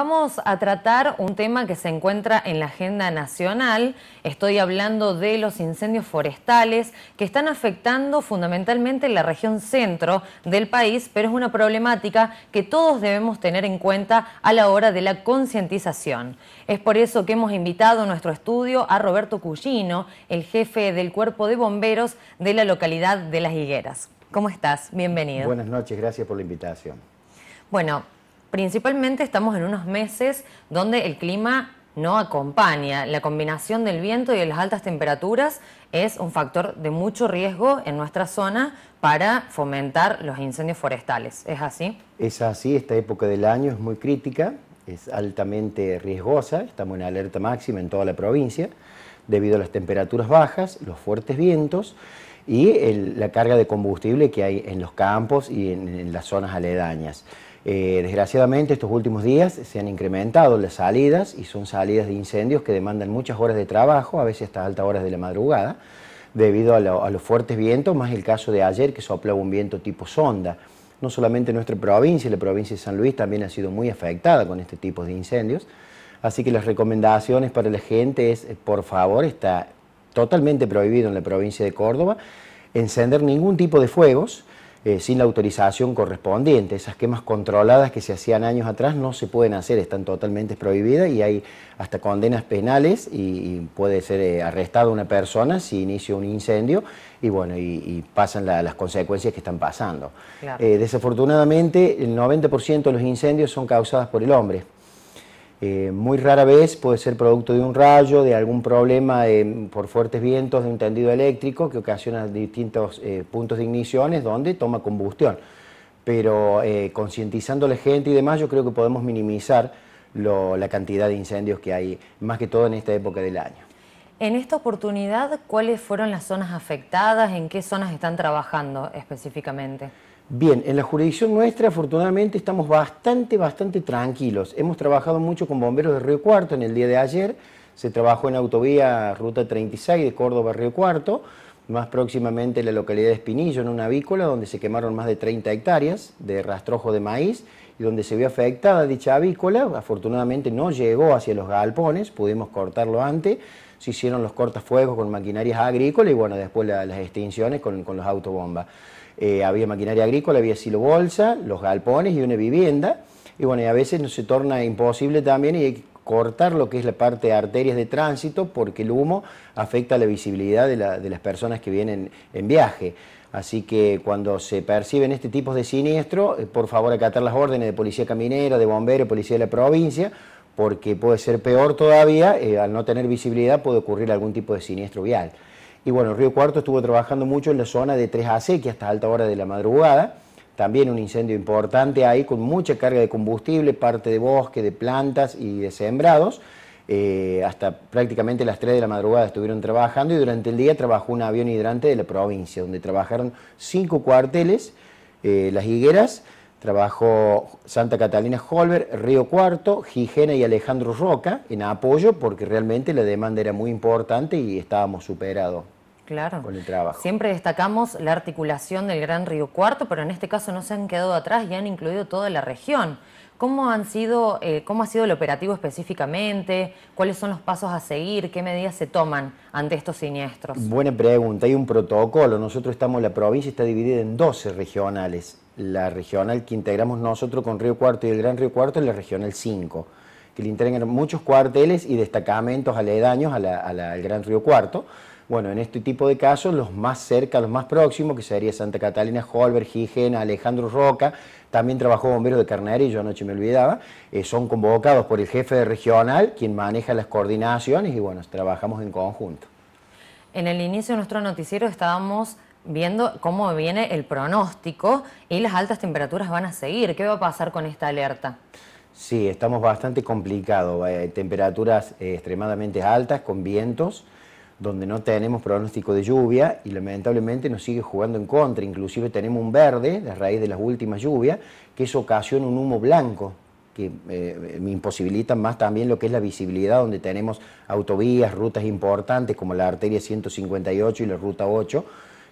vamos a tratar un tema que se encuentra en la agenda nacional. Estoy hablando de los incendios forestales que están afectando fundamentalmente la región centro del país, pero es una problemática que todos debemos tener en cuenta a la hora de la concientización. Es por eso que hemos invitado a nuestro estudio a Roberto Cullino, el jefe del Cuerpo de Bomberos de la localidad de Las Higueras. ¿Cómo estás? Bienvenido. Buenas noches, gracias por la invitación. Bueno, Principalmente estamos en unos meses donde el clima no acompaña. La combinación del viento y de las altas temperaturas es un factor de mucho riesgo en nuestra zona para fomentar los incendios forestales. ¿Es así? Es así, esta época del año es muy crítica, es altamente riesgosa, estamos en alerta máxima en toda la provincia debido a las temperaturas bajas, los fuertes vientos y la carga de combustible que hay en los campos y en las zonas aledañas. Eh, desgraciadamente estos últimos días se han incrementado las salidas y son salidas de incendios que demandan muchas horas de trabajo, a veces hasta altas horas de la madrugada, debido a, los fuertes vientos, más el caso de ayer que soplaba un viento tipo sonda. No solamente nuestra provincia, la provincia de San Luis también ha sido muy afectada con este tipo de incendios. Así que las recomendaciones para la gente es, por favor, está totalmente prohibido en la provincia de Córdoba encender ningún tipo de fuegos, eh, sin la autorización correspondiente. Esas quemas controladas que se hacían años atrás no se pueden hacer, están totalmente prohibidas y hay hasta condenas penales y, puede ser eh, arrestada una persona si inicia un incendio y bueno, y, pasan las consecuencias que están pasando. Eh, desafortunadamente, el 90% de los incendios son causados por el hombre. Eh, muy rara vez puede ser producto de un rayo, de algún problema por fuertes vientos de un tendido eléctrico que ocasiona distintos eh, puntos de igniciones donde toma combustión. Pero eh, concientizando a la gente y demás, yo creo que podemos minimizar la cantidad de incendios que hay, más que todo en esta época del año. En esta oportunidad, ¿cuáles fueron las zonas afectadas? ¿En qué zonas están trabajando específicamente? Bien, en la jurisdicción nuestra afortunadamente estamos bastante, bastante tranquilos. Hemos trabajado mucho con bomberos de Río Cuarto en el día de ayer. Se trabajó en autovía Ruta 36 de Córdoba a Río Cuarto, más próximamente en la localidad de Espinillo, en una avícola donde se quemaron más de 30 hectáreas de rastrojo de maíz y donde se vio afectada dicha avícola. Afortunadamente no llegó hacia los galpones, pudimos cortarlo antes. Se hicieron los cortafuegos con maquinarias agrícolas y bueno, después las extinciones con, con los autobombas. Eh, había maquinaria agrícola, había silo bolsa, los galpones y una vivienda. Y bueno, y a veces se torna imposible también y hay que cortar lo que es la parte de arterias de tránsito porque el humo afecta la visibilidad de, las personas que vienen en viaje. Así que cuando se perciben este tipo de siniestro, eh, por favor acatar las órdenes de policía caminera, de bombero, policía de la provincia, porque puede ser peor todavía, eh, al no tener visibilidad puede ocurrir algún tipo de siniestro vial. Y bueno, Río Cuarto estuvo trabajando mucho en la zona de 3AC, que hasta alta hora de la madrugada. También un incendio importante ahí con mucha carga de combustible, parte de bosque, de plantas y de sembrados. Eh, hasta prácticamente las 3 de la madrugada estuvieron trabajando y durante el día trabajó un avión hidrante de la provincia, donde trabajaron cinco cuarteles, eh, Las Higueras, trabajó Santa Catalina Holber, Río Cuarto, Gijena y Alejandro Roca en apoyo porque realmente la demanda era muy importante y estábamos superados claro. con el trabajo. Siempre destacamos la articulación del Gran Río Cuarto, pero en este caso no se han quedado atrás y han incluido toda la región. ¿Cómo, han sido, eh, ¿Cómo ha sido el operativo específicamente? ¿Cuáles son los pasos a seguir? ¿Qué medidas se toman ante estos siniestros? Buena pregunta. Hay un protocolo. Nosotros estamos, la provincia está dividida en 12 regionales la regional que integramos nosotros con Río Cuarto y el Gran Río Cuarto es la regional 5, que le integran muchos cuarteles y destacamentos aledaños al Gran Río Cuarto. Bueno, en este tipo de casos, los más cerca, los más próximos, que sería Santa Catalina, Holberg, Gijena, Alejandro Roca, también trabajó bomberos de Carnera y yo anoche me olvidaba, eh, son convocados por el jefe regional, quien maneja las coordinaciones y bueno, trabajamos en conjunto. En el inicio de nuestro noticiero estábamos viendo cómo viene el pronóstico y las altas temperaturas van a seguir. ¿Qué va a pasar con esta alerta? Sí, estamos bastante complicados. Hay temperaturas eh, extremadamente altas con vientos donde no tenemos pronóstico de lluvia y lamentablemente nos sigue jugando en contra. Inclusive tenemos un verde a raíz de las últimas lluvias que eso ocasiona un humo blanco que eh, me imposibilitan más también lo que es la visibilidad, donde tenemos autovías, rutas importantes como la arteria 158 y la ruta 8,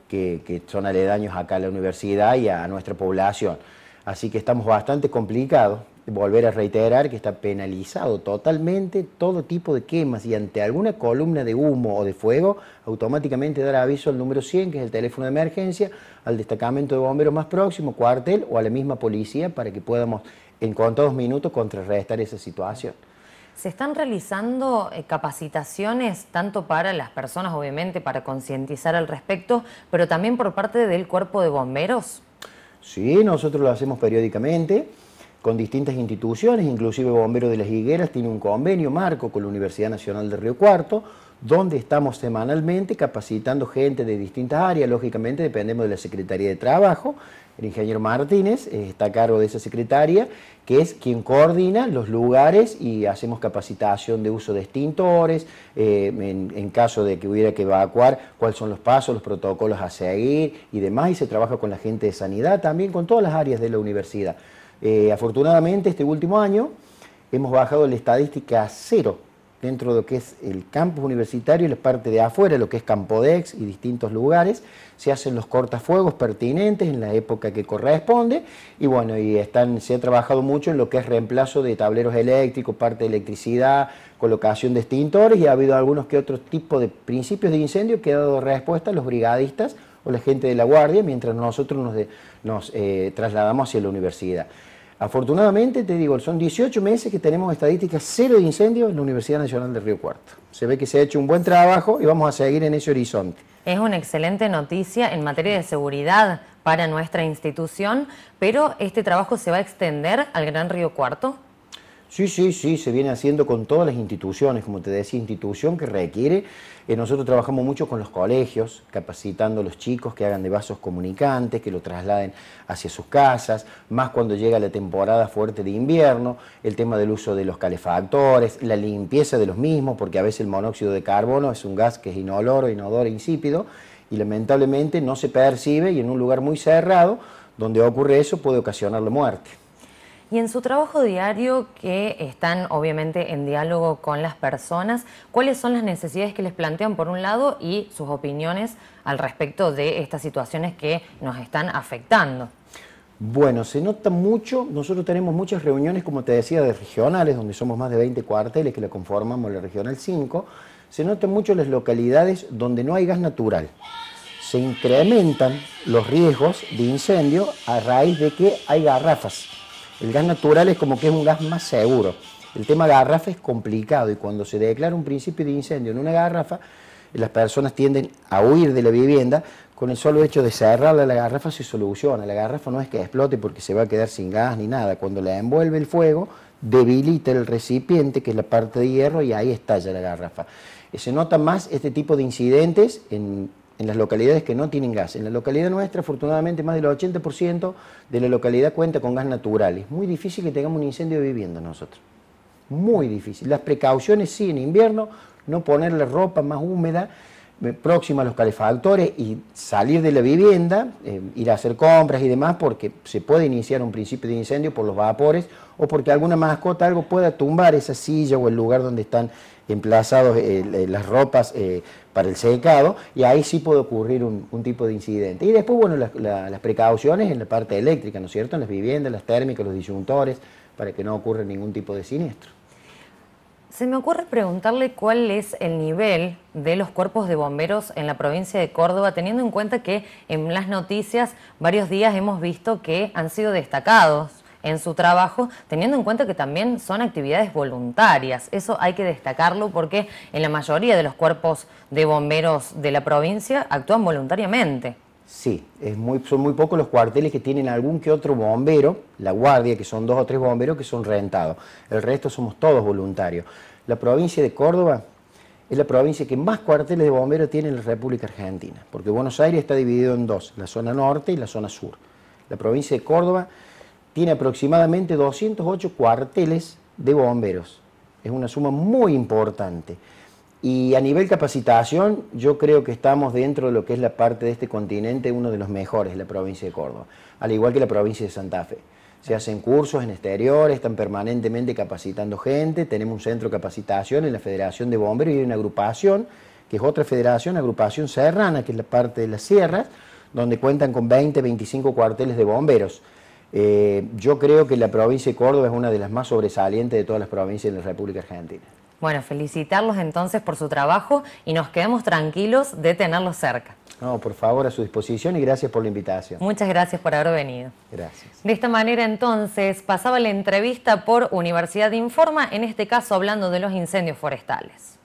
que, son aledaños acá a la universidad y a nuestra población. Así que estamos bastante complicados. Volver a reiterar que está penalizado totalmente todo tipo de quemas y ante alguna columna de humo o de fuego, automáticamente dar aviso al número 100, que es el teléfono de emergencia, al destacamento de bomberos más próximo, cuartel o a la misma policía para que podamos en contados minutos contrarrestar esa situación. ¿Se están realizando eh, capacitaciones tanto para las personas, obviamente, para concientizar al respecto, pero también por parte del cuerpo de bomberos? Sí, nosotros lo hacemos periódicamente con distintas instituciones, inclusive Bomberos de las Higueras tiene un convenio marco con la Universidad Nacional de Río Cuarto, donde estamos semanalmente capacitando gente de distintas áreas, lógicamente dependemos de la Secretaría de Trabajo, el ingeniero Martínez eh, está a cargo de esa secretaria, que es quien coordina los lugares y hacemos capacitación de uso de extintores, eh, en, en, caso de que hubiera que evacuar, cuáles son los pasos, los protocolos a seguir y demás, y se trabaja con la gente de sanidad, también con todas las áreas de la universidad. Eh, afortunadamente, este último año hemos bajado la estadística a cero dentro de lo que es el campus universitario y la parte de afuera, lo que es Campodex y distintos lugares, se hacen los cortafuegos pertinentes en la época que corresponde y bueno, y están, se ha trabajado mucho en lo que es reemplazo de tableros eléctricos, parte de electricidad, colocación de extintores y ha habido algunos que otros tipos de principios de incendio que ha dado respuesta a los brigadistas o la gente de la guardia mientras nosotros nos, eh, trasladamos hacia la universidad. Afortunadamente, te digo, son 18 meses que tenemos estadísticas cero de incendios en la Universidad Nacional de Río Cuarto. Se ve que se ha hecho un buen trabajo y vamos a seguir en ese horizonte. Es una excelente noticia en materia de seguridad para nuestra institución, pero este trabajo se va a extender al Gran Río Cuarto. Sí, sí, sí, se viene haciendo con todas las instituciones, como te decía, institución que requiere. Eh, nosotros trabajamos mucho con los colegios, capacitando a los chicos que hagan de vasos comunicantes, que lo trasladen hacia sus casas, más cuando llega la temporada fuerte de invierno, el tema del uso de los calefactores, la limpieza de los mismos, porque a veces el monóxido de carbono es un gas que es inoloro, inodoro, insípido, y lamentablemente no se percibe y en un lugar muy cerrado, donde ocurre eso, puede ocasionar la muerte. Y en su trabajo diario, que están obviamente en diálogo con las personas, ¿cuáles son las necesidades que les plantean por un lado y sus opiniones al respecto de estas situaciones que nos están afectando? Bueno, se nota mucho, nosotros tenemos muchas reuniones, como te decía, de regionales, donde somos más de 20 cuarteles que la conformamos la Regional 5, se nota mucho las localidades donde no hay gas natural. Se incrementan los riesgos de incendio a raíz de que hay garrafas el gas natural es como que es un gas más seguro. El tema garrafa es complicado y cuando se declara un principio de incendio en una garrafa, las personas tienden a huir de la vivienda. Con el solo hecho de cerrarla la garrafa se soluciona. La garrafa no es que explote porque se va a quedar sin gas ni nada. Cuando la envuelve el fuego, debilita el recipiente, que es la parte de hierro, y ahí estalla la garrafa. Se nota más este tipo de incidentes en en las localidades que no tienen gas. En la localidad nuestra, afortunadamente, más del 80% de la localidad cuenta con gas natural. Es muy difícil que tengamos un incendio de vivienda nosotros. Muy difícil. Las precauciones sí, en invierno, no ponerle ropa más húmeda próxima a los calefactores y salir de la vivienda, eh, ir a hacer compras y demás, porque se puede iniciar un principio de incendio por los vapores o porque alguna mascota algo pueda tumbar esa silla o el lugar donde están emplazados eh, las ropas para el secado y ahí sí puede ocurrir un, tipo de incidente. Y después, bueno, las precauciones en la parte eléctrica, ¿no es cierto? En las viviendas, las térmicas, los disyuntores, para que no ocurra ningún tipo de siniestro. Se me ocurre preguntarle cuál es el nivel de los cuerpos de bomberos en la provincia de Córdoba, teniendo en cuenta que en las noticias varios días hemos visto que han sido destacados en su trabajo, teniendo en cuenta que también son actividades voluntarias. Eso hay que destacarlo porque en la mayoría de los cuerpos de bomberos de la provincia actúan voluntariamente. Sí, son muy pocos los cuarteles que tienen algún que otro bombero, la guardia, que son dos o tres bomberos que son rentados. El resto somos todos voluntarios. La provincia de Córdoba es la provincia que más cuarteles de bomberos tiene en la República Argentina, porque Buenos Aires está dividido en dos, la zona norte y la zona sur. La provincia de Córdoba tiene aproximadamente 208 cuarteles de bomberos. Es una suma muy importante. Y a nivel capacitación, yo creo que estamos dentro de lo que es la parte de este continente, uno de los mejores, la provincia de Córdoba, al igual que la provincia de Santa Fe. Se hacen cursos en exteriores, están permanentemente capacitando gente, tenemos un centro de capacitación en la Federación de Bomberos y hay una agrupación, que es otra federación, agrupación serrana, que es la parte de las sierras, donde cuentan con 20, 25 cuarteles de bomberos. Eh, yo creo que la provincia de Córdoba es una de las más sobresalientes de todas las provincias de la República Argentina. Bueno, felicitarlos entonces por su trabajo y nos quedamos tranquilos de tenerlos cerca. No, por favor, a su disposición y gracias por la invitación. Muchas gracias por haber venido. Gracias. De esta manera entonces pasaba la entrevista por Universidad Informa, en este caso hablando de los incendios forestales.